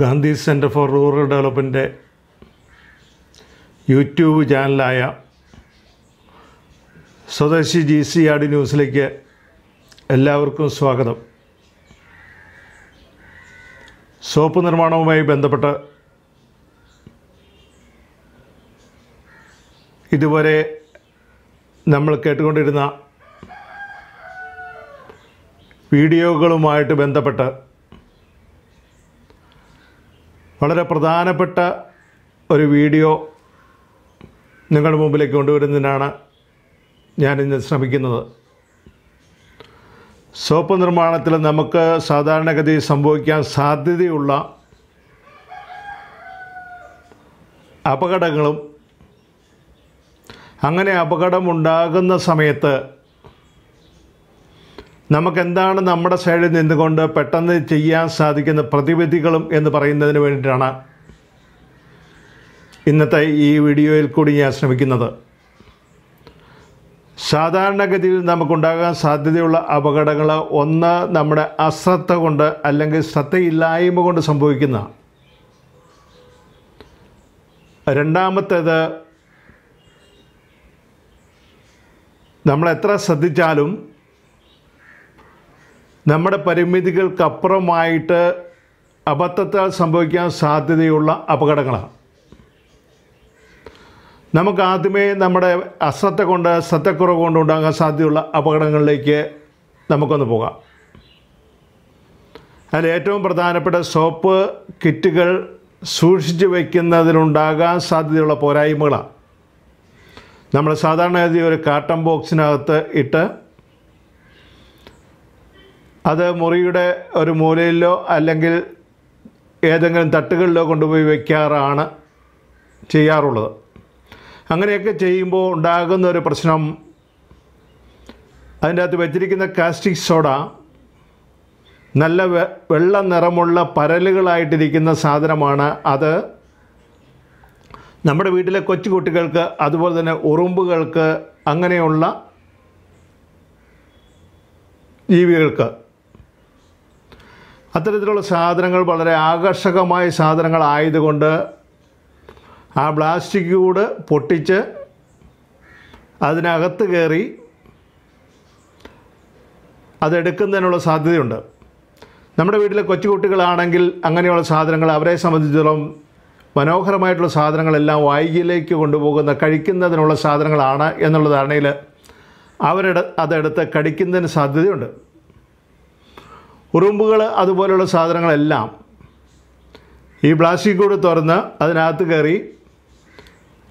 Gandhi centre for rural ഡെവലപ്മെന്റെ YouTube ചാനലായ സ്വദേശി ജി സി ആർ ന്യൂസിലേക്ക് എല്ലാവർക്കും സ്വാഗതം. സോപ്പ് നിർമ്മാണവുമായി ബന്ധപ്പെട്ട് ഇതുവരെ നമ്മൾ കേട്ടുകൊണ്ടിരുന്ന വീഡിയോകളുമായിട്ട് ബന്ധപ്പെട്ട് വളരെ പ്രധാനപ്പെട്ട ഒരു വീഡിയോ നിങ്ങളുടെ മുമ്പിലേക്ക് കൊണ്ടുവരുന്നതിനാണ് ഞാനിന്ന് ശ്രമിക്കുന്നത്. സോപ്പ് നിർമ്മാണത്തിൽ നമുക്ക് സാധാരണഗതി സംഭവിക്കാൻ സാധ്യതയുള്ള അപകടങ്ങളും അങ്ങനെ അപകടമുണ്ടാകുന്ന സമയത്ത് നമുക്കെന്താണ് നമ്മുടെ സൈഡിൽ നിന്നുകൊണ്ട് പെട്ടെന്ന് ചെയ്യാൻ സാധിക്കുന്ന പ്രതിവിധികളും എന്ന് പറയുന്നതിന് വേണ്ടിയിട്ടാണ് ഇന്നത്തെ ഈ വീഡിയോയിൽ കൂടി ഞാൻ ശ്രമിക്കുന്നത്. സാധാരണഗതിയിൽ നമുക്കുണ്ടാകാൻ സാധ്യതയുള്ള അപകടങ്ങൾ ഒന്ന് നമ്മുടെ അശ്രദ്ധ കൊണ്ട് അല്ലെങ്കിൽ ശ്രദ്ധയില്ലായ്മ കൊണ്ട് സംഭവിക്കുന്ന. രണ്ടാമത്തേത് നമ്മൾ എത്ര ശ്രദ്ധിച്ചാലും നമ്മുടെ പരിമിതികൾക്കപ്പുറമായിട്ട് അബദ്ധത്താൽ സംഭവിക്കാൻ സാധ്യതയുള്ള അപകടങ്ങളാണ്. നമുക്ക് ആദ്യമേ നമ്മുടെ അശ്രദ്ധ കൊണ്ട് ശ്രദ്ധക്കുറവ് കൊണ്ട് ഉണ്ടാകാൻ സാധ്യതയുള്ള അപകടങ്ങളിലേക്ക് നമുക്കൊന്ന് പോകാം. അതിൽ ഏറ്റവും പ്രധാനപ്പെട്ട സോപ്പ് കിറ്റുകൾ സൂക്ഷിച്ചു വയ്ക്കുന്നതിനുണ്ടാകാൻ സാധ്യതയുള്ള പോരായ്മകളാണ്. നമ്മൾ സാധാരണഗതി ഒരു കാട്ടൺ ബോക്സിനകത്ത് ഇട്ട് അത് മുറിയുടെ ഒരു മൂലയിലോ അല്ലെങ്കിൽ ഏതെങ്കിലും തട്ടുകളിലോ കൊണ്ടുപോയി വയ്ക്കാറാണ് ചെയ്യാറുള്ളത്. അങ്ങനെയൊക്കെ ചെയ്യുമ്പോൾ ഉണ്ടാകുന്ന ഒരു പ്രശ്നം അതിന്റെ അകത്ത് വെച്ചിരിക്കുന്ന കാസ്റ്റിക് സോഡ നല്ല വെള്ള നിറമുള്ള പരലുകളായിട്ടിരിക്കുന്ന സാധനമാണ് അത്. നമ്മുടെ വീട്ടിലെ കൊച്ചുകുട്ടികൾക്ക് അതുപോലെ തന്നെ ഉറുമ്പുകൾക്ക് അങ്ങനെയുള്ള ജീവികൾക്ക് അത്തരത്തിലുള്ള സാധനങ്ങൾ വളരെ ആകർഷകമായ സാധനങ്ങളായതുകൊണ്ട് ആ പ്ലാസ്റ്റിക് കൂട് പൊട്ടിച്ച് അതിനകത്ത് കയറി അതെടുക്കുന്നതിനുള്ള സാധ്യതയുണ്ട്. നമ്മുടെ വീട്ടിലെ കൊച്ചുകുട്ടികളാണെങ്കിൽ അങ്ങനെയുള്ള സാധനങ്ങൾ അവരെ സംബന്ധിച്ചിടത്തോളം മനോഹരമായിട്ടുള്ള സാധനങ്ങളെല്ലാം വായികയിലേക്ക് കൊണ്ടുപോകുന്ന കഴിക്കുന്നതിനുള്ള സാധനങ്ങളാണ് എന്നുള്ള ധാരണയിൽ അവരുടെ അതെടുത്ത് കടിക്കുന്നതിന് സാധ്യതയുണ്ട്. ഉറുമ്പുകൾ അതുപോലെയുള്ള സാധനങ്ങളെല്ലാം ഈ പ്ലാസ്റ്റിക് കൂടെ തുറന്ന് അതിനകത്ത് കയറി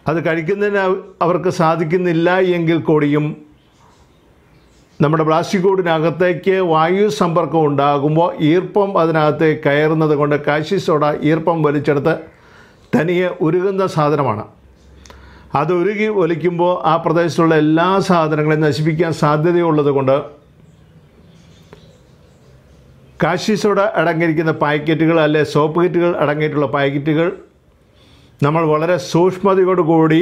അത് കഴിക്കുന്നതിന് അവർക്ക് സാധിക്കുന്നില്ല എങ്കിൽ കൂടിയും നമ്മുടെ പ്ലാസ്റ്റിക് കൂടിനകത്തേക്ക് വായു സമ്പർക്കം ഉണ്ടാകുമ്പോൾ ഈർപ്പം അതിനകത്ത് കയറുന്നത് കൊണ്ട് കാശി സോഡ ഈർപ്പം വലിച്ചെടുത്ത് തനിയെ ഉരുകുന്ന സാധനമാണ്. അത് ഉരുകി ഒലിക്കുമ്പോൾ ആ പ്രദേശത്തുള്ള എല്ലാ സാധനങ്ങളെയും നശിപ്പിക്കാൻ സാധ്യതയുള്ളത് കൊണ്ട് കാശി സോഡ അടങ്ങിയിരിക്കുന്ന പാക്കറ്റുകൾ അല്ലെ സോപ്പ് കിറ്റുകൾ അടങ്ങിയിട്ടുള്ള പാക്കറ്റുകൾ നമ്മൾ വളരെ സൂക്ഷ്മതയോടുകൂടി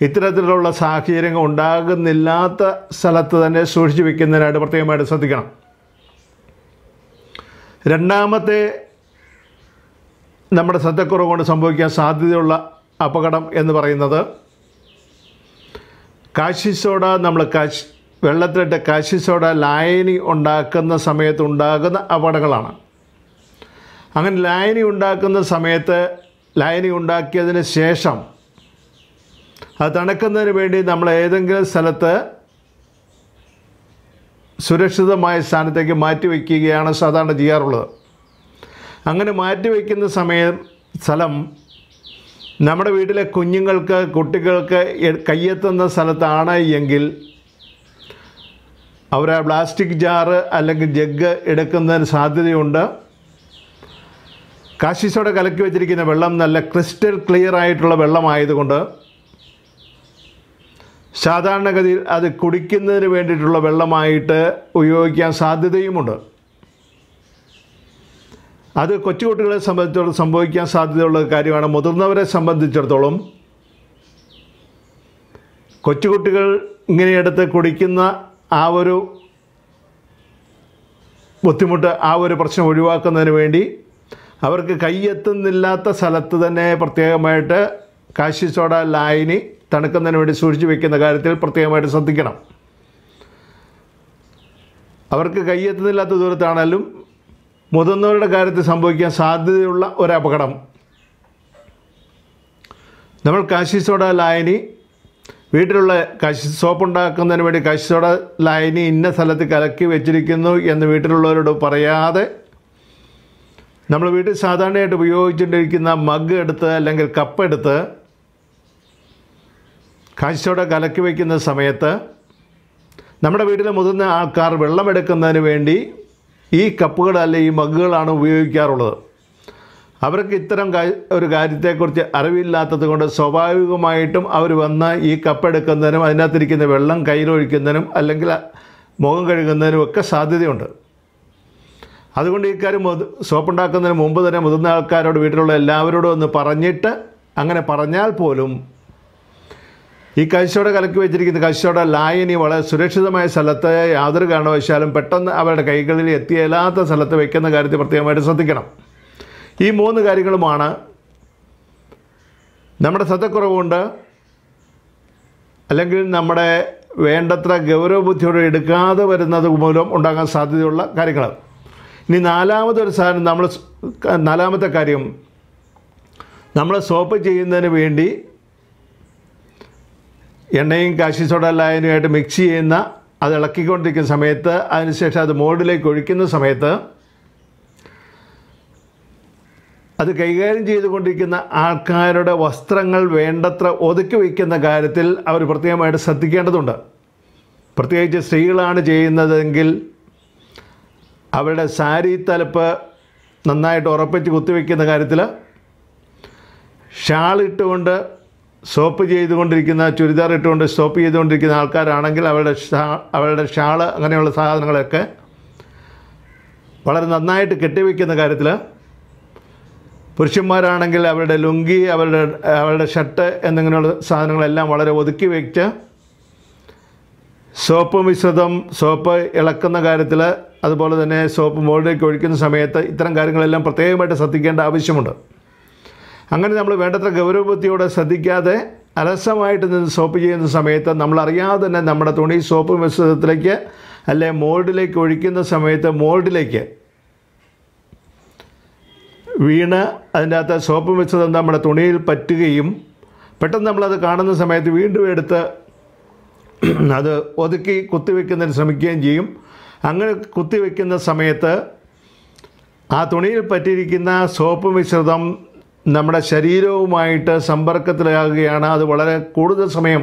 ഇത്തരത്തിലുള്ള സാഹചര്യങ്ങൾ ഉണ്ടാകുന്നില്ലാത്ത സ്ഥലത്ത് തന്നെ സൂക്ഷിച്ചു വെക്കുന്നതിനായിട്ട് പ്രത്യേകമായിട്ട് ശ്രദ്ധിക്കണം. രണ്ടാമത്തെ നമ്മുടെ ശ്രദ്ധക്കുറവ് കൊണ്ട് സംഭവിക്കാൻ സാധ്യതയുള്ള അപകടം എന്ന് പറയുന്നത് കാശി സോഡ നമ്മൾ കാശി വെള്ളത്തിലിട്ട് കാശിസോട ലായനി ഉണ്ടാക്കുന്ന സമയത്ത് ഉണ്ടാകുന്ന അപകടങ്ങളാണ്. അങ്ങനെ ലായനി ഉണ്ടാക്കുന്ന സമയത്ത് ലായനി ഉണ്ടാക്കിയതിന് ശേഷം അത് തണുക്കുന്നതിന് വേണ്ടി നമ്മൾ ഏതെങ്കിലും സ്ഥലത്ത് സുരക്ഷിതമായ സ്ഥാനത്തേക്ക് മാറ്റി വയ്ക്കുകയാണ് സാധാരണ ചെയ്യാറുള്ളത്. അങ്ങനെ മാറ്റി വയ്ക്കുന്ന സമയം സ്ഥലം നമ്മുടെ വീട്ടിലെ കുഞ്ഞുങ്ങൾക്ക് കുട്ടികൾക്ക് കയ്യെത്തുന്ന സ്ഥലത്താണ് എങ്കിൽ അവർ ആ പ്ലാസ്റ്റിക് ജാറ് അല്ലെങ്കിൽ ജഗ് എടുക്കുന്നതിന് സാധ്യതയുണ്ട്. കാശിസോടെ കലക്കി വെച്ചിരിക്കുന്ന വെള്ളം നല്ല ക്രിസ്റ്റൽ ക്ലിയർ ആയിട്ടുള്ള വെള്ളമായതുകൊണ്ട് സാധാരണഗതിയിൽ അത് കുടിക്കുന്നതിന് വേണ്ടിയിട്ടുള്ള വെള്ളമായിട്ട് ഉപയോഗിക്കാൻ സാധ്യതയുമുണ്ട്. അത് കൊച്ചുകുട്ടികളെ സംബന്ധിച്ചിടത്തോളം സംഭവിക്കാൻ സാധ്യതയുള്ള കാര്യമാണ്. മുതിർന്നവരെ സംബന്ധിച്ചിടത്തോളം കൊച്ചുകുട്ടികൾ ഇങ്ങനെയെടുത്ത് കുടിക്കുന്ന ആ ഒരു ബുദ്ധിമുട്ട് ആ ഒരു പ്രശ്നം ഒഴിവാക്കുന്നതിന് വേണ്ടി അവർക്ക് കയ്യെത്തുന്നില്ലാത്ത സ്ഥലത്ത് തന്നെ പ്രത്യേകമായിട്ട് കാശി സോഡ ലായനി തണുക്കുന്നതിന് വേണ്ടി സൂക്ഷിച്ചു വെക്കുന്ന കാര്യത്തിൽ പ്രത്യേകമായിട്ട് ശ്രദ്ധിക്കണം. അവർക്ക് കയ്യെത്തുന്നില്ലാത്ത ദൂരത്താണെങ്കിലും മുതിർന്നവരുടെ കാര്യത്തിൽ സംഭവിക്കാൻ സാധ്യതയുള്ള ഒരു അപകടം നമ്മൾ കാശി സോഡ ലായനി വീട്ടിലുള്ള കാശി സോപ്പ് ഉണ്ടാക്കുന്നതിന് വേണ്ടി കശിസോട ലൈനി ഇന്ന സ്ഥലത്ത് കലക്കി വെച്ചിരിക്കുന്നു എന്ന് വീട്ടിലുള്ളവരോട് പറയാതെ നമ്മൾ വീട്ടിൽ സാധാരണയായിട്ട് ഉപയോഗിച്ചുകൊണ്ടിരിക്കുന്ന മഗ് എടുത്ത് അല്ലെങ്കിൽ കപ്പ് എടുത്ത് കാശി സോഡ കലക്കി വയ്ക്കുന്ന സമയത്ത് നമ്മുടെ വീട്ടിലെ മുതിർന്ന ആൾക്കാർ വെള്ളമെടുക്കുന്നതിന് വേണ്ടി ഈ കപ്പുകൾ അല്ലെ ഈ മഗ്ഗുകളാണ് ഉപയോഗിക്കാറുള്ളത്. അവർക്ക് ഇത്തരം ഒരു കാര്യത്തെക്കുറിച്ച് അറിവില്ലാത്തത് കൊണ്ട് സ്വാഭാവികമായിട്ടും അവർ വന്ന് ഈ കപ്പെടുക്കുന്നതിനും അതിനകത്തിരിക്കുന്ന വെള്ളം കയ്യിലൊഴിക്കുന്നതിനും അല്ലെങ്കിൽ മുഖം കഴുകുന്നതിനും ഒക്കെ സാധ്യതയുണ്ട്. അതുകൊണ്ട് ഈ കാര്യം സോപ്പ് സോപ്പുണ്ടാക്കുന്നതിന് മുമ്പ് തന്നെ മുതിർന്ന ആൾക്കാരോട് വീട്ടിലുള്ള എല്ലാവരോടും ഒന്ന് പറഞ്ഞിട്ട് അങ്ങനെ പറഞ്ഞാൽ പോലും ഈ കശിച്ചോട കലക്കി വെച്ചിരിക്കുന്ന കശിച്ചോട ലായനി വളരെ സുരക്ഷിതമായ സ്ഥലത്ത് യാതൊരു കാരണവശാലും പെട്ടെന്ന് അവരുടെ കൈകളിൽ എത്തിയല്ലാത്ത സ്ഥലത്ത് വയ്ക്കുന്ന കാര്യത്തിൽ പ്രത്യേകമായിട്ട് ശ്രദ്ധിക്കണം. ഈ മൂന്ന് കാര്യങ്ങളുമാണ് നമ്മുടെ ശ്രദ്ധക്കുറവുകൊണ്ട് അല്ലെങ്കിൽ നമ്മുടെ വേണ്ടത്ര ഗൗരവബുദ്ധിയോടെ എടുക്കാതെ വരുന്നത് മൂലം ഉണ്ടാകാൻ സാധ്യതയുള്ള കാര്യങ്ങൾ. ഇനി നാലാമതൊരു സാധനം നമ്മൾ നാലാമത്തെ കാര്യം നമ്മൾ സോപ്പ് ചെയ്യുന്നതിന് വേണ്ടി എണ്ണയും കാശി സോഡ ലായനുമായിട്ട് മിക്സ് ചെയ്യുന്ന അത് ഇളക്കിക്കൊണ്ടിരിക്കുന്ന സമയത്ത് അതിനുശേഷം അത് മോഡിലേക്ക് ഒഴിക്കുന്ന സമയത്ത് അത് കൈകാര്യം ചെയ്തുകൊണ്ടിരിക്കുന്ന ആൾക്കാരുടെ വസ്ത്രങ്ങൾ വേണ്ടത്ര ഒതുക്കി വയ്ക്കുന്ന കാര്യത്തിൽ അവർ പ്രത്യേകമായിട്ട് ശ്രദ്ധിക്കേണ്ടതുണ്ട്. പ്രത്യേകിച്ച് സ്ത്രീകളാണ് ചെയ്യുന്നതെങ്കിൽ അവരുടെ സാരി തലപ്പ് നന്നായിട്ട് ഉറപ്പിച്ച് കുത്തിവെക്കുന്ന കാര്യത്തിൽ ഷാൾ ഇട്ടുകൊണ്ട് സോപ്പ് ചെയ്തുകൊണ്ടിരിക്കുന്ന ചുരിദാർ ഇട്ടുകൊണ്ട് സോപ്പ് ചെയ്തുകൊണ്ടിരിക്കുന്ന ആൾക്കാരാണെങ്കിൽ അവരുടെ അവരുടെ ഷാൾ അങ്ങനെയുള്ള സാധനങ്ങളൊക്കെ വളരെ നന്നായിട്ട് കെട്ടിവെക്കുന്ന കാര്യത്തിൽ പുരുഷന്മാരാണെങ്കിൽ അവരുടെ ലുങ്കി അവരുടെ അവരുടെ ഷർട്ട് എന്നിങ്ങനെയുള്ള സാധനങ്ങളെല്ലാം വളരെ ഒതുക്കി വെച്ച് സോപ്പ് മിശ്രിതം സോപ്പ് ഇളക്കുന്ന കാര്യത്തിൽ അതുപോലെ തന്നെ സോപ്പ് മുകളിലേക്ക് ഒഴിക്കുന്ന സമയത്ത് ഇത്തരം കാര്യങ്ങളെല്ലാം പ്രത്യേകമായിട്ട് ശ്രദ്ധിക്കേണ്ട ആവശ്യമുണ്ട്. അങ്ങനെ നമ്മൾ വേണ്ടത്ര ഗൗരവബുദ്ധിയോടെ ശ്രദ്ധിക്കാതെ അലസമായിട്ട് നിന്ന് സോപ്പ് ചെയ്യുന്ന സമയത്ത് നമ്മൾ അറിയാതെ തന്നെ നമ്മുടെ തുണി സോപ്പ് മിശ്രിതത്തിലേക്ക് അല്ലെ മോൾഡിലേക്ക് ഒഴിക്കുന്ന സമയത്ത് മോൾഡിലേക്ക് വീണ് അതിന്റെ അകത്ത് സോപ്പ് മിശ്രിതം നമ്മുടെ തുണിയിൽ പറ്റുകയും പെട്ടെന്ന് നമ്മളത് കാണുന്ന സമയത്ത് വീണ്ടും എടുത്ത് അത് ഒതുക്കി കുത്തിവെക്കുന്നതിന് ശ്രമിക്കുകയും ചെയ്യും. അങ്ങനെ കുത്തിവെക്കുന്ന സമയത്ത് ആ തുണിയിൽ പറ്റിയിരിക്കുന്ന സോപ്പ് മിശ്രിതം നമ്മുടെ ശരീരവുമായിട്ട് സമ്പർക്കത്തിലാകുകയാണ്. അത് വളരെ കൂടുതൽ സമയം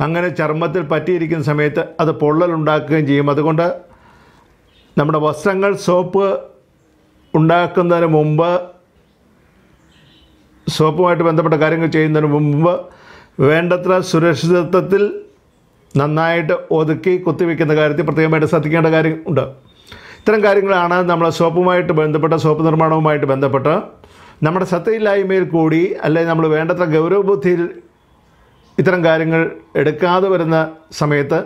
അങ്ങനെ ചർമ്മത്തിൽ പറ്റിയിരിക്കുന്ന സമയത്ത് അത് പൊള്ളലുണ്ടാക്കുകയും ചെയ്യും. അതുകൊണ്ട് നമ്മുടെ വസ്ത്രങ്ങൾ സോപ്പ് ഉണ്ടാക്കുന്നതിന് മുമ്പ് സോപ്പുമായിട്ട് ബന്ധപ്പെട്ട കാര്യങ്ങൾ ചെയ്യുന്നതിന് മുമ്പ് വേണ്ടത്ര സുരക്ഷിതത്വത്തിൽ നന്നായിട്ട് ഒതുക്കി കുത്തിവെക്കുന്ന കാര്യത്തിൽ പ്രത്യേകമായിട്ട് ശ്രദ്ധിക്കേണ്ട കാര്യം ഉണ്ട്. ഇത്തരം കാര്യങ്ങളാണ് നമ്മൾ സോപ്പുമായിട്ട് ബന്ധപ്പെട്ട സോപ്പ് നിർമ്മാണവുമായിട്ട് ബന്ധപ്പെട്ട് നമ്മുടെ സത്തയില്ലായ്മയിൽ കൂടി അല്ലെങ്കിൽ നമ്മൾ വേണ്ടത്ര ഗൗരവബുദ്ധിയിൽ ഇത്തരം കാര്യങ്ങൾ എടുക്കാതെ വരുന്ന സമയത്ത്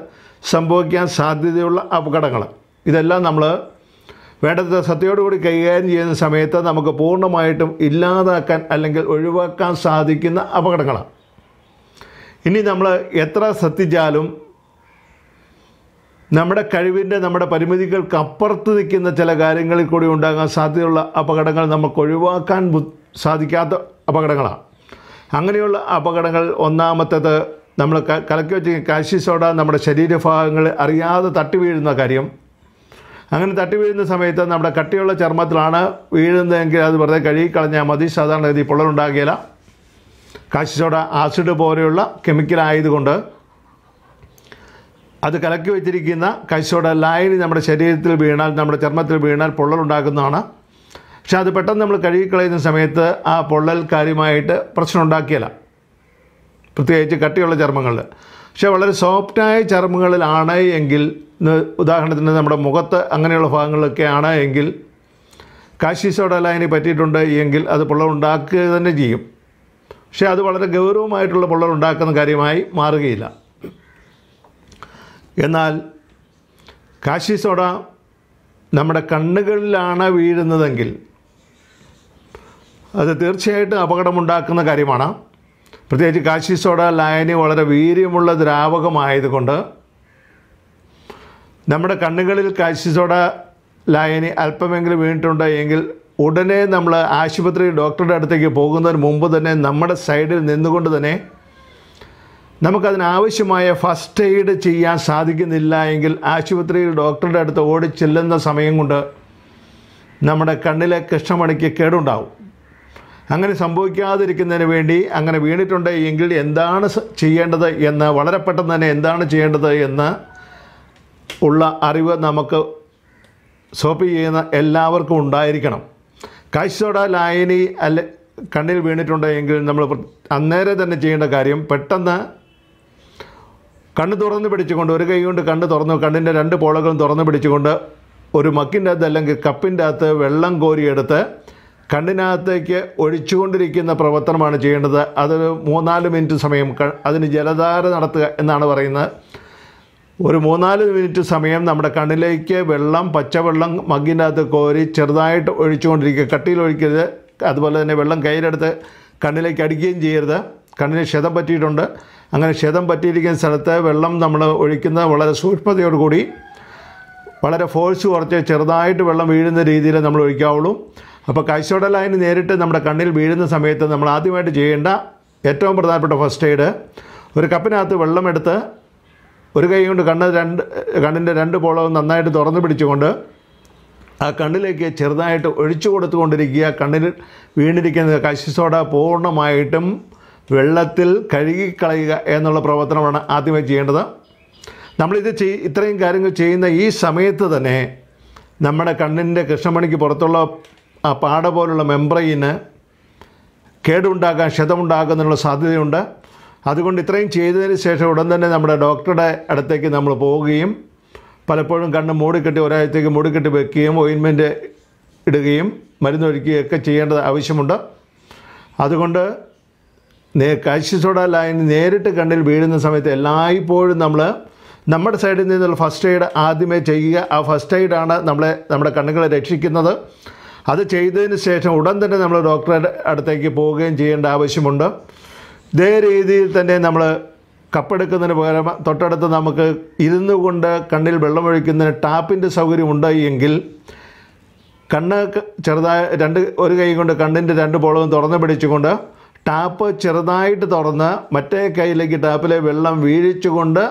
സംഭവിക്കാൻ സാധ്യതയുള്ള അപകടങ്ങൾ. ഇതെല്ലാം നമ്മൾ വേണ്ടത്ര സത്യയോടുകൂടി കൈകാര്യം ചെയ്യുന്ന സമയത്ത് നമുക്ക് പൂർണമായിട്ടും ഇല്ലാതാക്കാൻ അല്ലെങ്കിൽ ഒഴിവാക്കാൻ സാധിക്കുന്ന അപകടങ്ങളാണ്. ഇനി നമ്മൾ എത്ര ശ്രദ്ധിച്ചാലും നമ്മുടെ കഴിവിന്റെ നമ്മുടെ പരിമിതികൾക്ക് അപ്പുറത്ത് നിൽക്കുന്ന ചില കാര്യങ്ങളിൽ കൂടി ഉണ്ടാകാൻ സാധ്യതയുള്ള അപകടങ്ങൾ നമുക്ക് ഒഴിവാക്കാൻ സാധിക്കാത്ത അപകടങ്ങളാണ്. അങ്ങനെയുള്ള അപകടങ്ങൾ ഒന്നാമത്തേത് നമ്മൾ കലക്കി വെച്ച് കാശി സോഡ നമ്മുടെ ശരീരഭാഗങ്ങൾ അറിയാതെ തട്ടി വീഴുന്ന കാര്യം. അങ്ങനെ തട്ടി വീഴുന്ന സമയത്ത് നമ്മുടെ കട്ടിയുള്ള ചർമ്മത്തിലാണ് വീഴുന്നതെങ്കിൽ അത് വെറുതെ കഴുകി കളഞ്ഞാൽ മതി. സാധാരണഗതി പൊള്ളലുണ്ടാകില്ല കാശിച്ചോട ആസിഡ് പോലെയുള്ള കെമിക്കൽ ആയതുകൊണ്ട് അത് കലക്കി വെച്ചിരിക്കുന്ന കൈസോട ലായനി നമ്മുടെ ശരീരത്തിൽ വീണാൽ നമ്മുടെ ചർമ്മത്തിൽ വീണാൽ പൊള്ളലുണ്ടാക്കുന്നതാണ് പക്ഷേ അത് പെട്ടെന്ന് നമ്മൾ കഴുകിക്കളയുന്ന സമയത്ത് ആ പൊള്ളൽ കാര്യമായിട്ട് പ്രശ്നം ഉണ്ടാക്കിയല്ല പ്രത്യേകിച്ച് കട്ടിയുള്ള ചർമ്മങ്ങളിൽ. പക്ഷേ വളരെ സോഫ്റ്റായ ചർമ്മങ്ങളിലാണ് എങ്കിൽ ഉദാഹരണത്തിന് നമ്മുടെ മുഖത്ത് അങ്ങനെയുള്ള ഭാഗങ്ങളിലൊക്കെ ആണ് എങ്കിൽ കാശി സോഡ ലൈന് പറ്റിയിട്ടുണ്ട് എങ്കിൽ അത് പൊള്ളലുണ്ടാക്കുക തന്നെ ചെയ്യും. പക്ഷേ അത് വളരെ ഗൗരവമായിട്ടുള്ള പൊള്ളലുണ്ടാക്കുന്ന കാര്യമായി മാറുകയില്ല. എന്നാൽ കാശി സോഡ നമ്മുടെ കണ്ണുകളിലാണ് വീഴുന്നതെങ്കിൽ അത് തീർച്ചയായിട്ടും അപകടമുണ്ടാക്കുന്ന കാര്യമാണ്. പ്രത്യേകിച്ച് കാശി സോഡ ലായനി വളരെ വീര്യമുള്ള ദ്രാവകമായതുകൊണ്ട് നമ്മുടെ കണ്ണുകളിൽ കാശി സോഡ ലായനി അല്പമെങ്കിലും വീണിട്ടുണ്ട് എങ്കിൽ ഉടനെ നമ്മൾ ആശുപത്രി ഡോക്ടറുടെ അടുത്തേക്ക് പോകുന്നതിന് മുമ്പ് തന്നെ നമ്മുടെ സൈഡിൽ നിന്നുകൊണ്ട് തന്നെ നമുക്കതിനാവശ്യമായ ഫസ്റ്റ് എയ്ഡ് ചെയ്യാൻ സാധിക്കുന്നില്ല എങ്കിൽ ആശുപത്രിയിൽ ഡോക്ടറുടെ അടുത്ത് ഓടി ചെല്ലുന്ന സമയം കൊണ്ട് നമ്മുടെ കണ്ണിലെ കൃഷ്ണമണിക്ക് കേടുണ്ടാവും. അങ്ങനെ സംഭവിക്കാതിരിക്കുന്നതിന് വേണ്ടി അങ്ങനെ വീണിട്ടുണ്ട് എങ്കിൽ എന്താണ് ചെയ്യേണ്ടത് എന്ന് വളരെ പെട്ടെന്ന് തന്നെ എന്താണ് ചെയ്യേണ്ടത് എന്ന് ഉള്ള അറിവ് നമുക്ക് സോപ്പ് ചെയ്യുന്ന എല്ലാവർക്കും ഉണ്ടായിരിക്കണം. കാഴ്ചയുടെ ലായനി അല്ലെ കണ്ണിൽ വീണിട്ടുണ്ട് എങ്കിൽ നമ്മൾ അന്നേരം തന്നെ ചെയ്യേണ്ട കാര്യം പെട്ടെന്ന് കണ്ണ് തുറന്ന് പിടിച്ചുകൊണ്ട് ഒരു കൈ കൊണ്ട് കണ്ണ് തുറന്ന് കണ്ണിന്റെ രണ്ട് പോളകളും തുറന്ന് പിടിച്ചുകൊണ്ട് ഒരു മക്കിന്റെ അകത്ത് അല്ലെങ്കിൽ കപ്പിന്റെ അകത്ത് വെള്ളം കോരിയെടുത്ത് കണ്ണിനകത്തേക്ക് ഒഴിച്ചുകൊണ്ടിരിക്കുന്ന പ്രവർത്തനമാണ് ചെയ്യേണ്ടത്. അതൊരു മൂന്നാൽ മിനിറ്റ് സമയം അതിന് ജലധാര നടത്തുക എന്നാണ് പറയുന്നത്. ഒരു മൂന്നാൽ മിനിറ്റ് സമയം നമ്മുടെ കണ്ണിലേക്ക് വെള്ളം പച്ചവെള്ളം മഗ്ഗിന്റെ അകത്ത് കോരി ചെറുതായിട്ട് ഒഴിച്ചുകൊണ്ടിരിക്കുക. കട്ടിയിൽ ഒഴിക്കരുത്. അതുപോലെ തന്നെ വെള്ളം കയ്യിലെടുത്ത് കണ്ണിലേക്ക് അടിക്കുകയും ചെയ്യരുത്. കണ്ണിന് ക്ഷതം പറ്റിയിട്ടുണ്ട്. അങ്ങനെ ക്ഷതം പറ്റിയിരിക്കുന്ന സ്ഥലത്ത് വെള്ളം നമ്മൾ ഒഴിക്കുന്നത് വളരെ സൂക്ഷ്മതയോടുകൂടി വളരെ ഫോഴ്സ് കുറച്ച് ചെറുതായിട്ട് വെള്ളം വീഴുന്ന രീതിയിൽ നമ്മൾ ഒഴിക്കാവുള്ളൂ. അപ്പോൾ ലൈന് നേരിട്ട് നമ്മുടെ കണ്ണിൽ വീഴുന്ന സമയത്ത് നമ്മൾ ആദ്യമായിട്ട് ചെയ്യേണ്ട ഏറ്റവും പ്രധാനപ്പെട്ട ഫസ്റ്റ് എയ്ഡ് ഒരു കപ്പിനകത്ത് വെള്ളമെടുത്ത് ഒരു കൈ കൊണ്ട് കണ്ണ് രണ്ട് കണ്ണിന്റെ രണ്ട് പോളവും നന്നായിട്ട് തുറന്നു പിടിച്ചുകൊണ്ട് ആ കണ്ണിലേക്ക് ചെറുതായിട്ട് ഒഴിച്ചു കൊടുത്തുകൊണ്ടിരിക്കുക. കണ്ണിൽ വീണിരിക്കുന്ന കശിസോട പൂർണമായിട്ടും വെള്ളത്തിൽ കഴുകിക്കളയുക എന്നുള്ള പ്രവർത്തനമാണ് ആദ്യമായി ചെയ്യേണ്ടത്. നമ്മളിത് ചെയ് ഇത്രയും കാര്യങ്ങൾ ചെയ്യുന്ന ഈ സമയത്ത് തന്നെ നമ്മുടെ കണ്ണിന്റെ കൃഷ്ണമണിക്ക് പുറത്തുള്ള ആ പാട പോലുള്ള മെമ്പ്രയിന് കേടുണ്ടാകാൻ ക്ഷതമുണ്ടാകാനുള്ള സാധ്യതയുണ്ട്. അതുകൊണ്ട് ഇത്രയും ചെയ്തതിന് ശേഷം ഉടൻ തന്നെ നമ്മുടെ ഡോക്ടറുടെ അടുത്തേക്ക് നമ്മൾ പോവുകയും പലപ്പോഴും കണ്ണ് മൂടിക്കെട്ടി ഒരാഴ്ചത്തേക്ക് മൂടിക്കെട്ടി വെക്കുകയും ഓയിൻമെന്റ് ഇടുകയും മരുന്നൊഴിക്കുകയും ഒക്കെ ചെയ്യേണ്ടത് ആവശ്യമുണ്ട്. അതുകൊണ്ട് നേ കാഴ്ച സോഡ ലൈൻ നേരിട്ട് കണ്ണിൽ വീഴുന്ന സമയത്ത് എല്ലായ്പ്പോഴും നമ്മൾ നമ്മുടെ സൈഡിൽ നിന്നുള്ള ഫസ്റ്റ് എയ്ഡ് ആദ്യമേ ചെയ്യുക. ആ ഫസ്റ്റ് എയ്ഡാണ് നമ്മളെ നമ്മുടെ കണ്ണുകളെ രക്ഷിക്കുന്നത്. അത് ചെയ്തതിന് ശേഷം ഉടൻ തന്നെ നമ്മൾ ഡോക്ടറുടെ അടുത്തേക്ക് പോവുകയും ചെയ്യേണ്ട ആവശ്യമുണ്ട്. ഇതേ രീതിയിൽ തന്നെ നമ്മൾ കപ്പെടുക്കുന്നതിന് പകരം തൊട്ടടുത്ത് നമുക്ക് ഇരുന്നു കൊണ്ട് കണ്ണിൽ വെള്ളമൊഴിക്കുന്നതിന് ടാപ്പിന്റെ സൗകര്യമുണ്ട് എങ്കിൽ കണ്ണ് ചെറുതായ രണ്ട് ഒരു കൈ കൊണ്ട് കണ്ണിന്റെ രണ്ട് പോളവും തുറന്ന് പിടിച്ചുകൊണ്ട് ടാപ്പ് ചെറുതായിട്ട് തുറന്ന് മറ്റേ കൈയിലേക്ക് ടാപ്പിലെ വെള്ളം വീഴിച്ചുകൊണ്ട്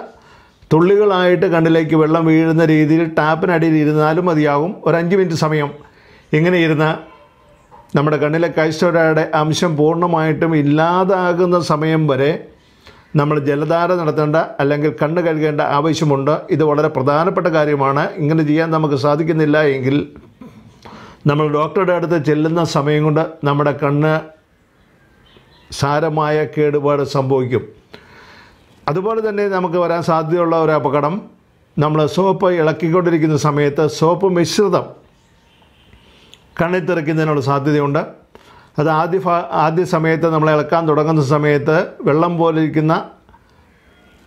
തുള്ളികളായിട്ട് കണ്ണിലേക്ക് വെള്ളം വീഴുന്ന രീതിയിൽ ടാപ്പിനടിയിൽ ഇരുന്നാലും മതിയാകും. ഒരു അഞ്ച് മിനിറ്റ് സമയം ഇങ്ങനെ ഇരുന്ന നമ്മുടെ കണ്ണിലെ കാഴ്ചയുടെ അംശം പൂർണമായിട്ടും ഇല്ലാതാകുന്ന സമയം വരെ നമ്മൾ ജലധാര നടത്തേണ്ട അല്ലെങ്കിൽ കണ്ണ് കഴുകേണ്ട ആവശ്യമുണ്ട്. ഇത് വളരെ പ്രധാനപ്പെട്ട കാര്യമാണ്. ഇങ്ങനെ ചെയ്യാൻ നമുക്ക് സാധിക്കുന്നില്ല എങ്കിൽ നമ്മൾ ഡോക്ടറുടെ അടുത്ത് ചെല്ലുന്ന സമയം കൊണ്ട് നമ്മുടെ കണ്ണ് സാരമായ കേടുപാട് സംഭവിക്കും. അതുപോലെ തന്നെ നമുക്ക് വരാൻ സാധ്യതയുള്ള ഒരു അപകടം. നമ്മൾ സോപ്പ് ഇളക്കിക്കൊണ്ടിരിക്കുന്ന സമയത്ത് സോപ്പ് മിശ്രിതം കണ്ണിൽ തെറിക്കുന്നതിനുള്ള സാധ്യതയുണ്ട്. അത് ആദ്യ ആദ്യ സമയത്ത് നമ്മൾ ഇളക്കാൻ തുടങ്ങുന്ന സമയത്ത് വെള്ളം പോലെ ഇരിക്കുന്ന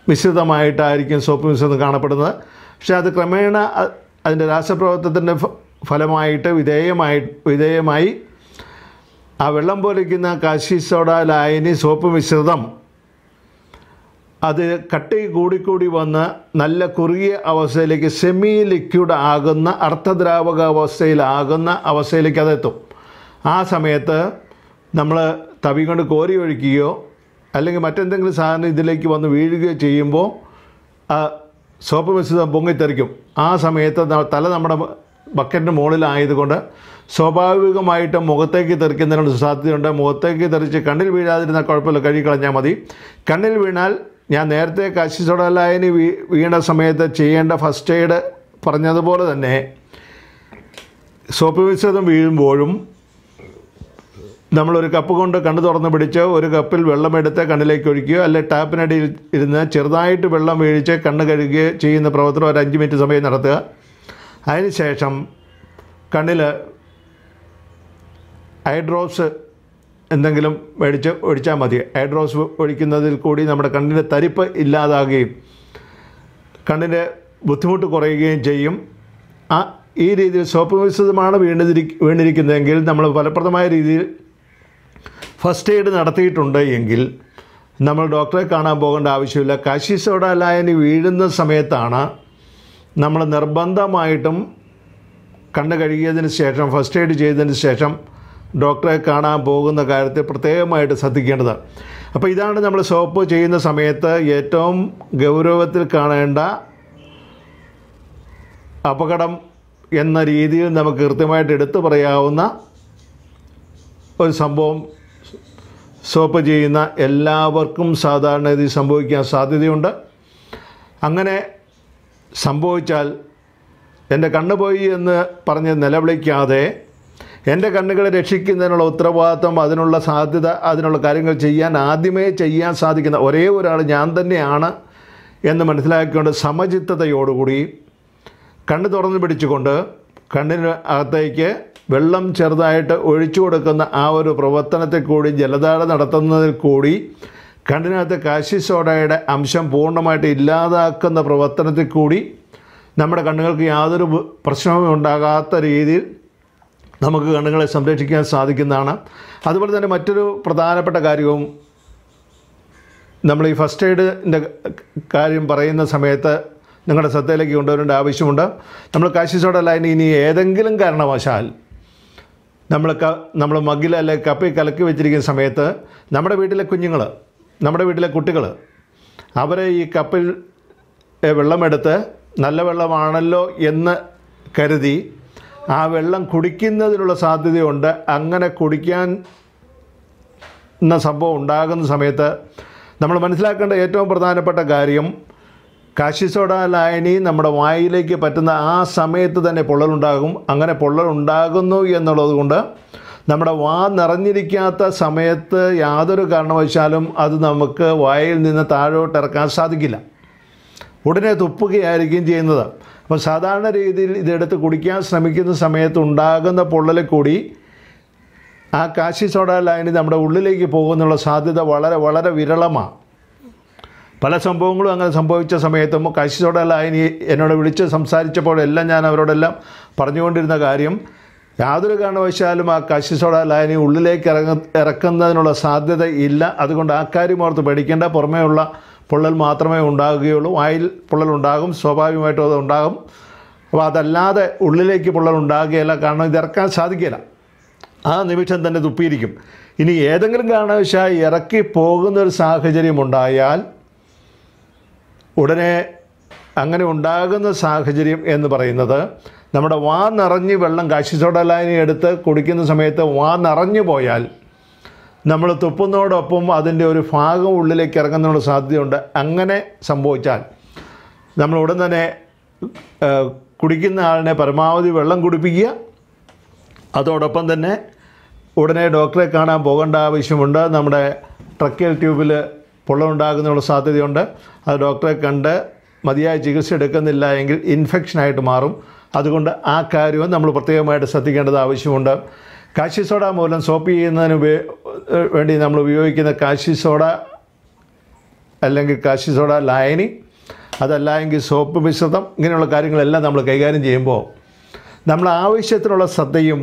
മിശ്രിതമായിട്ടായിരിക്കും സോപ്പ് മിശ്രിതം കാണപ്പെടുന്നത്. പക്ഷേ അത് ക്രമേണ അതിന്റെ രാസപ്രവർത്തനത്തിന്റെ ഫലമായിട്ട് വിധേയമായി വിധേയമായി ആ വെള്ളം പോലിരിക്കുന്ന കാശി സോഡ ലായനി സോപ്പ് മിശ്രിതം അത് കട്ടി കൂടിക്കൂടി വന്ന് നല്ല കുറുകിയ അവസ്ഥയിലേക്ക് സെമി ലിക്വിഡ് ആകുന്ന അർത്ഥദ്രാവക അവസ്ഥയിലാകുന്ന അവസ്ഥയിലേക്ക് അതെത്തും. ആ സമയത്ത് നമ്മൾ തവി കൊണ്ട് കോരി ഒഴിക്കുകയോ അല്ലെങ്കിൽ മറ്റെന്തെങ്കിലും സാധനം ഇതിലേക്ക് വന്ന് വീഴുകയോ ചെയ്യുമ്പോൾ സോപ്പ് മിശ്രിതം പൊങ്ങിത്തെറിക്കും. ആ സമയത്ത് തല നമ്മുടെ ബക്കറ്റിന് മുകളിലായതുകൊണ്ട് സ്വാഭാവികമായിട്ടും മുഖത്തേക്ക് തെറിക്കുന്നതിനുള്ള സാധ്യതയുണ്ട്. മുഖത്തേക്ക് തെറിച്ച് കണ്ണിൽ വീഴാതിരുന്ന കുഴപ്പമില്ല കഴുകി കളഞ്ഞാൽ മതി. കണ്ണിൽ വീണാൽ ഞാൻ നേരത്തെ കാശി സോഡലായനി വീ വീണ സമയത്ത് ചെയ്യേണ്ട ഫസ്റ്റ് എയ്ഡ് പറഞ്ഞതുപോലെ തന്നെ സോപ്പ് മിശ്രിതം വീഴുമ്പോഴും നമ്മളൊരു കപ്പ് കൊണ്ട് കണ്ണ് തുറന്ന് പിടിച്ച് ഒരു കപ്പിൽ വെള്ളമെടുത്ത് കണ്ണിലേക്ക് ഒഴിക്കുകയോ അല്ലെ ടാപ്പിനടിയിൽ ഇരുന്ന് ചെറുതായിട്ട് വെള്ളം വീഴിച്ച് കണ്ണ് കഴുകുകയോ ചെയ്യുന്ന പ്രവർത്തനം ഒരു അഞ്ച് മിനിറ്റ് സമയം നടത്തുക. അതിനുശേഷം കണ്ണിൽ ഐ ഡ്രോപ്സ് എന്തെങ്കിലും മേടിച്ച് ഒഴിച്ചാൽ മതി. ഹൈഡ്രോസ് ഒഴിക്കുന്നതിൽ കൂടി നമ്മുടെ കണ്ണിന്റെ തരിപ്പ് ഇല്ലാതാകുകയും കണ്ണിന്റെ ബുദ്ധിമുട്ട് കുറയുകയും ചെയ്യും. ആ ഈ രീതിയിൽ സോപ്പ് മിശ്രിതമാണ് വീണിരി വീണിരിക്കുന്നതെങ്കിൽ നമ്മൾ ഫലപ്രദമായ രീതിയിൽ ഫസ്റ്റ് എയ്ഡ് നടത്തിയിട്ടുണ്ട് എങ്കിൽ നമ്മൾ ഡോക്ടറെ കാണാൻ പോകേണ്ട ആവശ്യമില്ല. കാശി സോഡ ലായനി വീഴുന്ന സമയത്താണ് നമ്മൾ നിർബന്ധമായിട്ടും കണ്ണ് കഴുകിയതിന് ശേഷം ഫസ്റ്റ് എയ്ഡ് ചെയ്തതിന് ശേഷം ഡോക്ടറെ കാണാൻ പോകുന്ന കാര്യത്തിൽ പ്രത്യേകമായിട്ട് ശ്രദ്ധിക്കേണ്ടതാണ് അപ്പോൾ ഇതാണ് നമ്മൾ സോപ്പ് ചെയ്യുന്ന സമയത്ത് ഏറ്റവും ഗൗരവത്തിൽ കാണേണ്ട അപകടം എന്ന രീതിയിൽ നമുക്ക് കൃത്യമായിട്ട് എടുത്തു പറയാവുന്ന ഒരു സംഭവം സോപ്പ് ചെയ്യുന്ന എല്ലാവർക്കും സാധാരണ ഇത് സംഭവിക്കാൻ സാധ്യതയുണ്ട്. അങ്ങനെ സംഭവിച്ചാൽ എന്റെ കണ്ണുപോയി എന്ന് പറഞ്ഞ് നിലവിളിക്കാതെ എന്റെ കണ്ണുകളെ രക്ഷിക്കുന്നതിനുള്ള ഉത്തരവാദിത്വം അതിനുള്ള സാധ്യത അതിനുള്ള കാര്യങ്ങൾ ചെയ്യാൻ ആദ്യമേ ചെയ്യാൻ സാധിക്കുന്ന ഒരേ ഒരാൾ ഞാൻ തന്നെയാണ് എന്ന് മനസ്സിലാക്കിക്കൊണ്ട് സമചിത്തതയോടുകൂടി കണ്ണ് തുറന്ന് പിടിച്ചുകൊണ്ട് കണ്ണിന് അകത്തേക്ക് വെള്ളം ചെറുതായിട്ട് ഒഴിച്ചു കൊടുക്കുന്ന ആ ഒരു പ്രവർത്തനത്തിൽ കൂടി ജലധാര നടത്തുന്നതിൽ കൂടി കണ്ണിനകത്ത് കാശി സോഡയുടെ അംശം പൂർണമായിട്ട് ഇല്ലാതാക്കുന്ന പ്രവർത്തനത്തിൽ കൂടി നമ്മുടെ കണ്ണുകൾക്ക് യാതൊരു പ്രശ്നവും ഉണ്ടാകാത്ത രീതിയിൽ നമുക്ക് കണ്ണുകളെ സംരക്ഷിക്കാൻ സാധിക്കുന്നതാണ്. അതുപോലെ തന്നെ മറ്റൊരു പ്രധാനപ്പെട്ട കാര്യവും നമ്മൾ ഈ ഫസ്റ്റ് എയ്ഡിന്റെ കാര്യം പറയുന്ന സമയത്ത് നിങ്ങളുടെ ശ്രദ്ധയിലേക്ക് കൊണ്ടുവരേണ്ട ആവശ്യമുണ്ട്. നമ്മൾ കാശി സോഡ ലൈൻ ഇനി ഏതെങ്കിലും കാരണവശാൽ നമ്മൾ ക നമ്മൾ മഗ്ഗിൽ അല്ലെങ്കിൽ കപ്പി കലക്കി വെച്ചിരിക്കുന്ന സമയത്ത് നമ്മുടെ വീട്ടിലെ കുഞ്ഞുങ്ങൾ നമ്മുടെ വീട്ടിലെ കുട്ടികൾ അവരെ ഈ കപ്പിൽ വെള്ളമെടുത്ത് നല്ല വെള്ളമാണല്ലോ എന്ന് കരുതി ആ വെള്ളം കുടിക്കുന്നതിനുള്ള സാധ്യതയുണ്ട്. അങ്ങനെ കുടിക്കാൻ എന്ന സംഭവം ഉണ്ടാകുന്ന സമയത്ത് നമ്മൾ മനസ്സിലാക്കേണ്ട ഏറ്റവും പ്രധാനപ്പെട്ട കാര്യം കാശി സോഡ ലായനി നമ്മുടെ വായിലേക്ക് പറ്റുന്ന ആ സമയത്ത് തന്നെ പൊള്ളലുണ്ടാകും. അങ്ങനെ പൊള്ളലുണ്ടാകുന്നു എന്നുള്ളത് കൊണ്ട് നമ്മുടെ വാ നിറഞ്ഞിരിക്കാത്ത സമയത്ത് യാതൊരു കാരണവശാലും അത് നമുക്ക് വായിൽ നിന്ന് താഴോട്ട് ഇറക്കാൻ സാധിക്കില്ല. ഉടനെ തുപ്പുകയായിരിക്കും ചെയ്യുന്നത്. അപ്പോൾ സാധാരണ രീതിയിൽ ഇതെടുത്ത് കുടിക്കാൻ ശ്രമിക്കുന്ന സമയത്ത് ഉണ്ടാകുന്ന പൊള്ളലിൽ കൂടി ആ കാശി സോഡ ലൈനി നമ്മുടെ ഉള്ളിലേക്ക് പോകുന്നുള്ള സാധ്യത വളരെ വളരെ വിരളമാണ്. പല സംഭവങ്ങളും അങ്ങനെ സംഭവിച്ച സമയത്തും കാശി സോഡ ലൈനി എന്നോട് വിളിച്ച് സംസാരിച്ചപ്പോഴെല്ലാം ഞാൻ അവരോടെല്ലാം പറഞ്ഞുകൊണ്ടിരുന്ന കാര്യം യാതൊരു കാരണവശാലും ആ കാശി സോഡ ലൈനി ഉള്ളിലേക്ക് ഇറങ്ങ ഇറക്കുന്നതിനുള്ള സാധ്യത ഇല്ല. അതുകൊണ്ട് ആ കാര്യം ഓർത്ത് പേടിക്കേണ്ട. പുറമേയുള്ള പൊള്ളൽ മാത്രമേ ഉണ്ടാകുകയുള്ളൂ. വായിൽ പൊള്ളൽ ഉണ്ടാകും സ്വാഭാവികമായിട്ടും അത് ഉണ്ടാകും. അപ്പോൾ അതല്ലാതെ ഉള്ളിലേക്ക് പൊള്ളൽ ഉണ്ടാകുകയില്ല. കാരണം ഇത് ഇറക്കാൻ സാധിക്കില്ല ആ നിമിഷം തന്നെ തുപ്പിയിരിക്കും. ഇനി ഏതെങ്കിലും കാരണവശാൽ ഇറക്കി പോകുന്ന ഒരു സാഹചര്യം ഉണ്ടായാൽ ഉടനെ അങ്ങനെ ഉണ്ടാകുന്ന സാഹചര്യം എന്ന് പറയുന്നത് നമ്മുടെ വാ നിറഞ്ഞ് വെള്ളം കാശി എടുത്ത് കുടിക്കുന്ന സമയത്ത് വാ നിറഞ്ഞു പോയാൽ നമ്മൾ തുപ്പുന്നതോടൊപ്പം അതിന്റെ ഒരു ഭാഗം ഉള്ളിലേക്ക് ഇറങ്ങുന്നതിനുള്ള സാധ്യതയുണ്ട്. അങ്ങനെ സംഭവിച്ചാൽ നമ്മൾ ഉടൻ തന്നെ കുടിക്കുന്ന ആളിനെ പരമാവധി വെള്ളം കുടിപ്പിക്കുക. അതോടൊപ്പം തന്നെ ഉടനെ ഡോക്ടറെ കാണാൻ പോകേണ്ട ആവശ്യമുണ്ട്. നമ്മുടെ ട്രക്കിയൽ ട്യൂബിൽ പൊള്ളമുണ്ടാകുന്നതിനുള്ള സാധ്യതയുണ്ട്. അത് ഡോക്ടറെ കണ്ട് മതിയായ ചികിത്സ എടുക്കുന്നില്ല എങ്കിൽ ഇൻഫെക്ഷനായിട്ട് മാറും. അതുകൊണ്ട് ആ കാര്യവും നമ്മൾ പ്രത്യേകമായിട്ട് ശ്രദ്ധിക്കേണ്ടത് ആവശ്യമുണ്ട്. കാശി സോഡ മൂലം സോപ്പ് ചെയ്യുന്നതിന് വേണ്ടി നമ്മൾ ഉപയോഗിക്കുന്ന കാശി സോഡ അല്ലെങ്കിൽ കാശി സോഡ ലായനി അതല്ല എങ്കിൽ സോപ്പ് മിശ്രിതം ഇങ്ങനെയുള്ള കാര്യങ്ങളെല്ലാം നമ്മൾ കൈകാര്യം ചെയ്യുമ്പോൾ നമ്മൾ ആവശ്യത്തിനുള്ള ശ്രദ്ധയും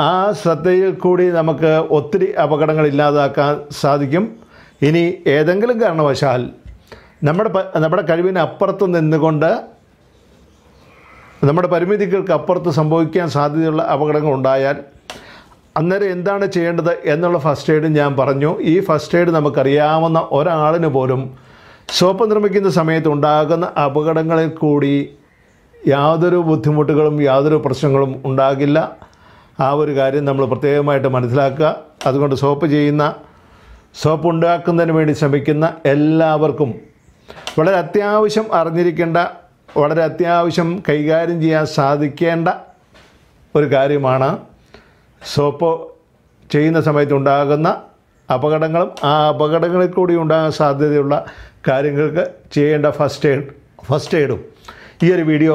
ആ ശ്രദ്ധയിൽ കൂടി നമുക്ക് ഒത്തിരി അപകടങ്ങൾ ഇല്ലാതാക്കാൻ സാധിക്കും. ഇനി ഏതെങ്കിലും കാരണവശാൽ നമ്മുടെ നമ്മുടെ കഴിവിന് അപ്പുറത്ത് നിന്നുകൊണ്ട് നമ്മുടെ പരിമിതികൾക്ക് അപ്പുറത്ത് സംഭവിക്കാൻ സാധ്യതയുള്ള അപകടങ്ങൾ ഉണ്ടായാൽ അന്നേരം എന്താണ് ചെയ്യേണ്ടത് എന്നുള്ള ഫസ്റ്റ് എയ്ഡ് ഞാൻ പറഞ്ഞു. ഈ ഫസ്റ്റ് എയ്ഡ് നമുക്കറിയാവുന്ന ഒരാളിന് പോലും സോപ്പ് നിർമ്മിക്കുന്ന സമയത്ത് ഉണ്ടാകുന്ന അപകടങ്ങളിൽ കൂടി യാതൊരു ബുദ്ധിമുട്ടുകളും യാതൊരു പ്രശ്നങ്ങളും ഉണ്ടാകില്ല. ആ ഒരു കാര്യം നമ്മൾ പ്രത്യേകമായിട്ട് മനസ്സിലാക്കുക. അതുകൊണ്ട് സോപ്പ് ചെയ്യുന്ന സോപ്പ് ഉണ്ടാക്കുന്നതിന് വേണ്ടി ശ്രമിക്കുന്ന എല്ലാവർക്കും വളരെ അത്യാവശ്യം അറിഞ്ഞിരിക്കേണ്ട വളരെ അത്യാവശ്യം കൈകാര്യം ചെയ്യാൻ സാധിക്കേണ്ട ഒരു കാര്യമാണ്. സോപ്പ് ചെയ്യുന്ന സമയത്ത് ഉണ്ടാകുന്ന അപകടങ്ങളും ആ അപകടങ്ങളിൽ കൂടി ഉണ്ടാകാൻ സാധ്യതയുള്ള കാര്യങ്ങൾക്ക് ചെയ്യേണ്ട ഫസ്റ്റ് എയ്ഡ് ഫസ്റ്റ് എയ്ഡും ഈ ഒരു വീഡിയോ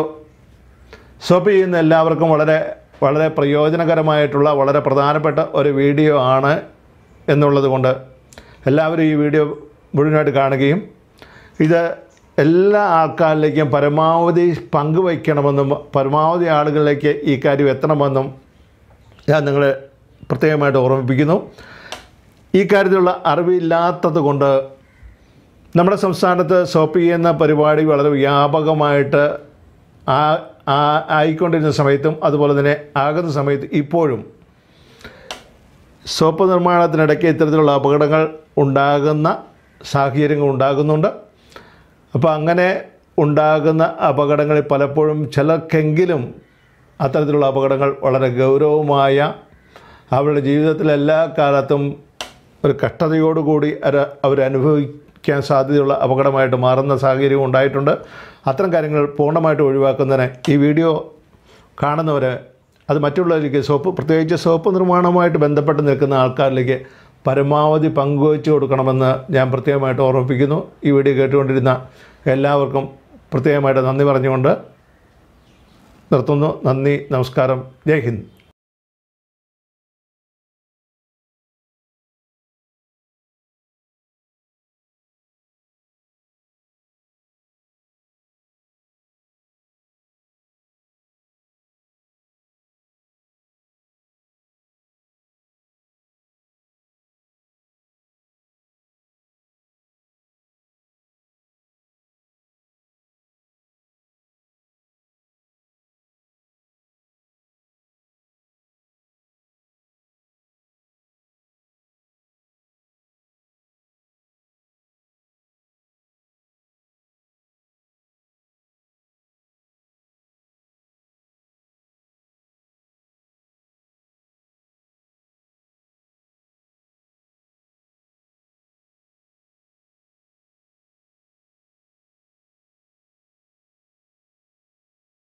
സോപ്പ് ചെയ്യുന്ന എല്ലാവർക്കും വളരെ വളരെ പ്രയോജനകരമായിട്ടുള്ള വളരെ പ്രധാനപ്പെട്ട ഒരു വീഡിയോ ആണ് എന്നുള്ളത് കൊണ്ട് എല്ലാവരും ഈ വീഡിയോ മുഴുവനായിട്ട് കാണുകയും ഇത് എല്ലാ ആൾക്കാരിലേക്കും പരമാവധി പങ്കുവയ്ക്കണമെന്നും പരമാവധി ആളുകളിലേക്ക് ഈ കാര്യം എത്തണമെന്നും ഞാൻ നിങ്ങളെ പ്രത്യേകമായിട്ട് ഓർമ്മിപ്പിക്കുന്നു. ഈ കാര്യത്തിലുള്ള അറിവില്ലാത്തത് കൊണ്ട് നമ്മുടെ സംസ്ഥാനത്ത് സോപ്പ് ചെയ്യുന്ന പരിപാടി വളരെ വ്യാപകമായിട്ട് ആ ആയിക്കൊണ്ടിരുന്ന സമയത്തും അതുപോലെ തന്നെ ആകുന്ന സമയത്ത് ഇപ്പോഴും സോപ്പ് നിർമ്മാണത്തിനിടയ്ക്ക് ഇത്തരത്തിലുള്ള അപകടങ്ങൾ ഉണ്ടാകുന്ന സാഹചര്യങ്ങൾ ഉണ്ടാകുന്നുണ്ട്. അപ്പോൾ അങ്ങനെ ഉണ്ടാകുന്ന അപകടങ്ങളിൽ പലപ്പോഴും ചിലർക്കെങ്കിലും അത്തരത്തിലുള്ള അപകടങ്ങൾ വളരെ ഗൗരവമായ അവരുടെ ജീവിതത്തിലെല്ലാ കാലത്തും ഒരു കഷ്ടതയോടുകൂടി അവർ അവരനുഭവിക്കാൻ സാധ്യതയുള്ള അപകടമായിട്ട് മാറുന്ന സാഹചര്യം ഉണ്ടായിട്ടുണ്ട്. അത്തരം കാര്യങ്ങൾ പൂർണമായിട്ട് ഒഴിവാക്കുന്നതിന് ഈ വീഡിയോ കാണുന്നവർ അത് മറ്റുള്ളവരിലേക്ക് സോപ്പ് പ്രത്യേകിച്ച് സോപ്പ് നിർമ്മാണവുമായിട്ട് ബന്ധപ്പെട്ട് നിൽക്കുന്ന ആൾക്കാരിലേക്ക് പരമാവധി പങ്കുവച്ചു കൊടുക്കണമെന്ന് ഞാൻ പ്രത്യേകമായിട്ട് ഓർമ്മിപ്പിക്കുന്നു. ഈ വീഡിയോ കേട്ടുകൊണ്ടിരുന്ന എല്ലാവർക്കും പ്രത്യേകമായിട്ട് നന്ദി പറഞ്ഞുകൊണ്ട് നിർത്തുന്നു. നന്ദി നമസ്കാരം. ജയ് ഹിന്ദ്.